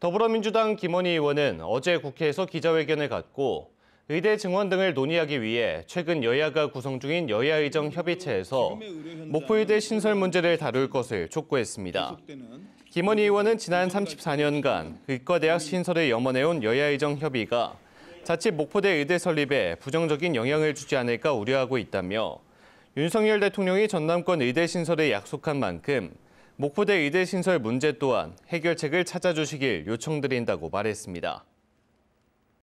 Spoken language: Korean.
더불어민주당 김원희 의원은 어제 국회에서 기자회견을 갖고 의대 증원 등을 논의하기 위해 최근 여야가 구성 중인 여야의정 협의체에서 목포의대 신설 문제를 다룰 것을 촉구했습니다. 김원희 의원은 지난 34년간 의과대학 신설을 염원해온 여야의정 협의가 자칫 목포대 의대 설립에 부정적인 영향을 주지 않을까 우려하고 있다며 윤석열 대통령이 전남권 의대 신설을 약속한 만큼 목포대 의대 신설 문제 또한 해결책을 찾아주시길 요청드린다고 말했습니다.